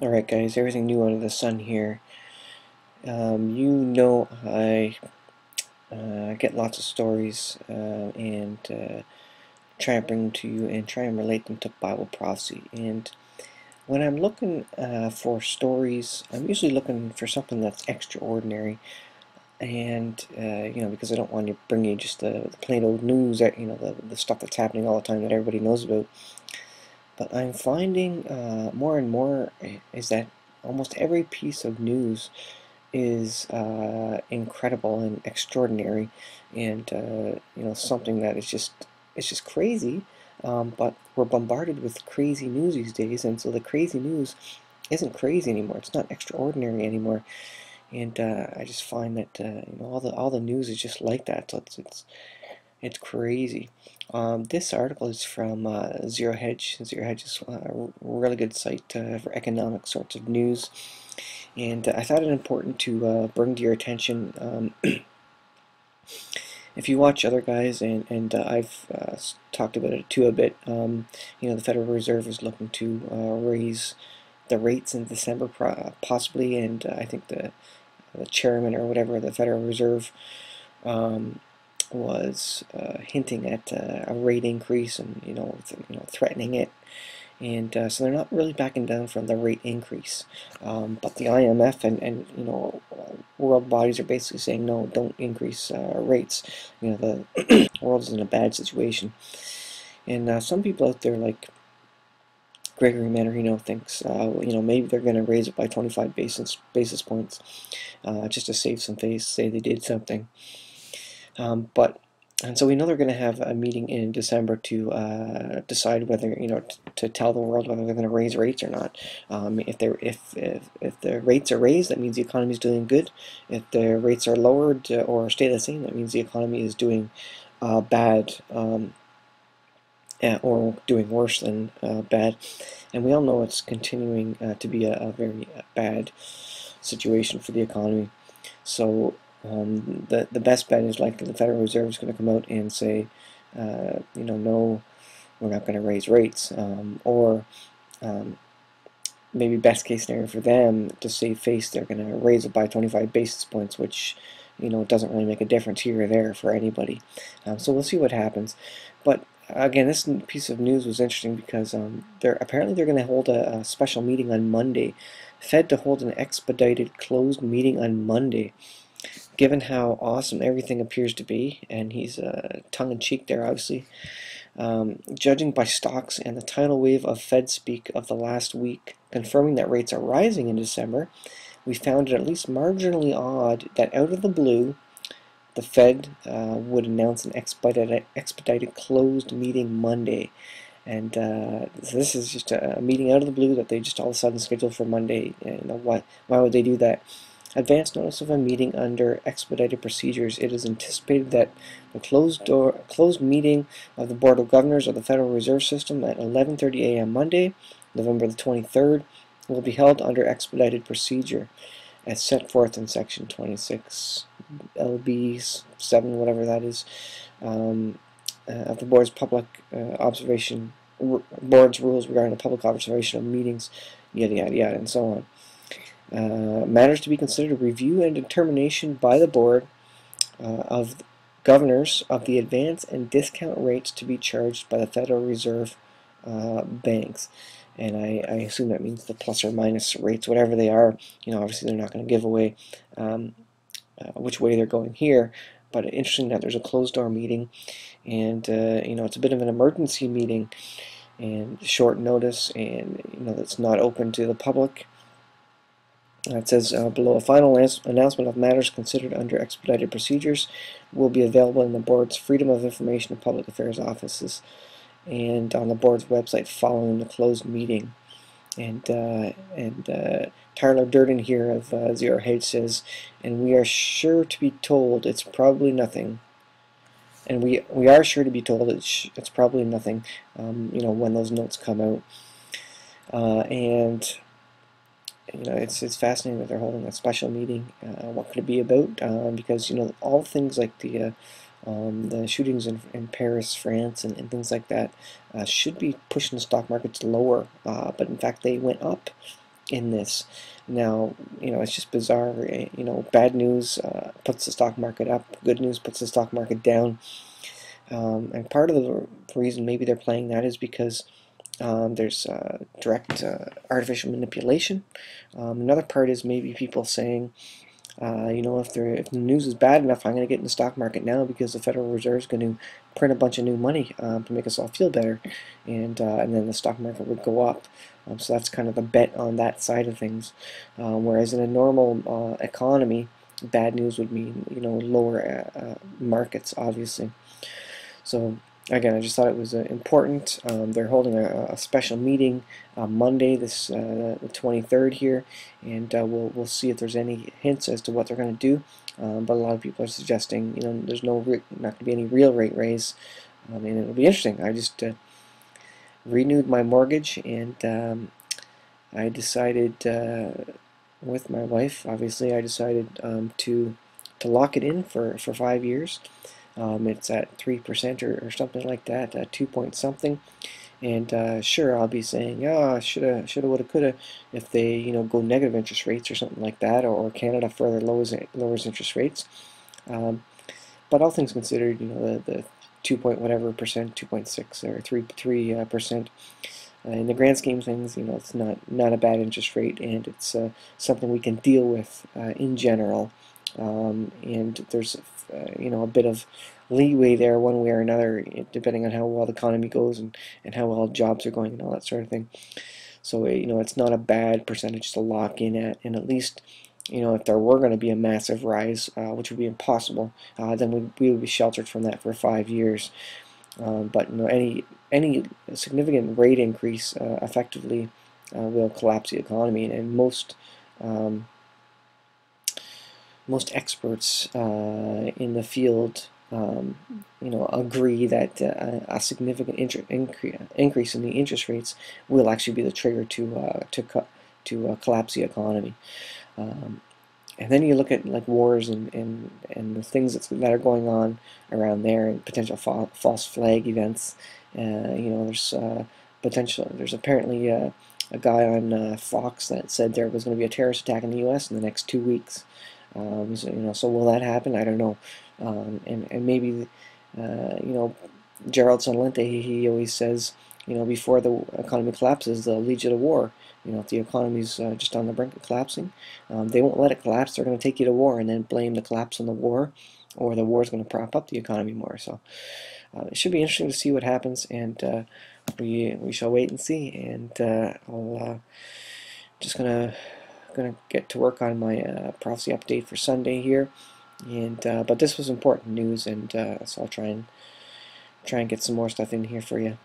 Alright guys, everything new under the sun here. Um, you know I uh, get lots of stories uh, and uh, try and bring them to you and try and relate them to Bible prophecy. And when I'm looking uh, for stories, I'm usually looking for something that's extraordinary. And, uh, you know, because I don't want to bring you just the, the plain old news, that you know, the, the stuff that's happening all the time that everybody knows about. But I'm finding uh, more and more is that almost every piece of news is uh, incredible and extraordinary, and uh, you know something that is just it's just crazy. Um, but we're bombarded with crazy news these days, and so the crazy news isn't crazy anymore. It's not extraordinary anymore, and uh, I just find that uh, you know all the all the news is just like that. So it's it's it's crazy. Um, this article is from uh, Zero Hedge. Zero Hedge is a really good site uh, for economic sorts of news. And uh, I thought it important to uh, bring to your attention. Um, if you watch other guys, and, and uh, I've uh, talked about it too a bit, um, you know, the Federal Reserve is looking to raise the rates in December, possibly, and I think the, the chairman or whatever the Federal Reserve um, was uh, hinting at uh, a rate increase and you know you know threatening it. And uh, so they're not really backing down from the rate increase. Um, but the IMF and, and you know world bodies are basically saying no don't increase uh, rates. You know the world is in a bad situation. And uh, some people out there like Gregory Mannarino thinks uh, you know maybe they're going to raise it by 25 basis basis points just to save some face say they did something um, but and so we know they're going to have a meeting in December to uh, decide whether you know to tell the world whether they're going to raise rates or not. Um, if they if, if if the rates are raised, that means the economy is doing good. If the rates are lowered uh, or stay the same, that means the economy is doing uh, bad um, or doing worse than uh, bad. And we all know it's continuing uh, to be a, a very bad situation for the economy. So um, the the best bet is likely the Federal Reserve is going to come out and say, uh, you know, no, we're not going to raise rates, um, or um, maybe best case scenario for them to save face, they're going to raise it by 25 basis points, which you know doesn't really make a difference here or there for anybody. Um, so we'll see what happens, but. Again, this piece of news was interesting because um, they're apparently they're going to hold a, a special meeting on Monday. Fed to hold an expedited closed meeting on Monday given how awesome everything appears to be, and he's uh, tongue-in-cheek there, obviously, um, judging by stocks and the tidal wave of Fed speak of the last week, confirming that rates are rising in December, we found it at least marginally odd that out of the blue, the Fed uh, would announce an expedited, expedited closed meeting Monday. And uh, this is just a, meeting out of the blue that they just all of a sudden scheduled for Monday. You know, why, why would they do that? Advance notice of a meeting under expedited procedures. It is anticipated that the closed door closed meeting of the Board of Governors of the Federal Reserve System at 11:30 a.m. Monday, November the 23rd, will be held under expedited procedure as set forth in section 26 LB 7 whatever that is um, uh, of the board's public uh, observation board's rules regarding the public observation of meetings yada yada yada and so on uh, matters to be considered a review and determination by the board uh, of governors of the advance and discount rates to be charged by the Federal Reserve uh, banks. And I, I, assume that means the plus or minus rates, whatever they are. You know, obviously they're not going to give away um, uh, which way they're going here. But interesting that there's a closed door meeting, and uh, you know it's a bit of an emergency meeting, and short notice, and you know that's not open to the public. It says uh, below, a final announcement of matters considered under expedited procedures will be available in the board's Freedom of Information and Public Affairs offices and on the board's website following the closed meeting. And uh, and uh, Tyler Durden here of uh, Zero Hedge says, and we are sure to be told it's probably nothing. And we we are sure to be told it's it's probably nothing. Um, you know when those notes come out. Uh, and you know, it's it's fascinating that they're holding a special meeting. Uh, what could it be about? Um, because you know, all things like the uh, um, the shootings in, in Paris, France, and, and things like that uh, should be pushing the stock markets lower, uh, but in fact they went up. in this. Now, you know, it's just bizarre. eh, You know, bad news uh, puts the stock market up. Good news puts the stock market down. Um, and part of the reason maybe they're playing that is because um, there's uh, direct uh, artificial manipulation. Um, another part is maybe people saying, uh, you know, if, if the news is bad enough, I'm going to get in the stock market now because the Federal Reserve is going to print a bunch of new money um, to make us all feel better, and uh, and then the stock market would go up. Um, so that's kind of the bet on that side of things. Um, whereas in a normal uh, economy, bad news would mean you know lower uh, markets, obviously. So again, I just thought it was uh, important. Um, they're holding a, a special meeting on Monday, this uh, the 23rd here, and uh, we'll we'll see if there's any hints as to what they're going to do. Um, but a lot of people are suggesting, you know, there's no not going to be any real rate raise, um, and it'll be interesting. I just uh, renewed my mortgage, and um, I decided uh, with my wife, obviously, I decided um, to to lock it in for for five years. Um, it's at 3% or, or, something like that, uh, 2 point something. And uh, sure, I'll be saying, oh, shoulda, shoulda, woulda, coulda, if they, you know, go negative interest rates or something like that, or, or Canada further lowers lowers interest rates. Um, but all things considered, you know, the, the 2 point whatever percent, 2.6 or 3 3 uh, percent. Uh, in the grand scheme of things, you know, it's not not a bad interest rate, and it's uh, something we can deal with uh, in general. Um, and there's uh, you know a bit of leeway there one way or another depending on how well the economy goes and, and how well jobs are going and all that sort of thing. So you know it's not a bad percentage to lock in at and at least you know if there were going to be a massive rise uh, which would be impossible uh, then we, we would be sheltered from that for five years. Um, but you know any any significant rate increase uh, effectively uh, will collapse the economy and most um, most experts uh, in the field um, you know, agree that uh, a significant incre increase in the interest rates will actually be the trigger to uh, to co to uh, collapse the economy. Um, and then you look at like wars and, and, and the things that's, that are going on around there and potential fa false flag events. Uh, you know, there's uh, potential. There's apparently a guy on Fox that said there was going to be a terrorist attack in the U.S. in the next two weeks. Um, so, you know, so will that happen? I don't know. Um, and, and maybe, uh, you know, Gerald Celente, he, he always says, you know, before the economy collapses, they'll lead you to war. You know, if the economy's uh, just on the brink of collapsing, um, they won't let it collapse. They're going to take you to war and then blame the collapse on the war, or the war is going to prop up the economy more. So uh, it should be interesting to see what happens, and uh, we we shall wait and see. And uh, I'll uh, just gonna gonna get to work on my uh, prophecy update for Sunday here. And uh, but this was important news, and uh, so I'll try and try and get some more stuff in here for you.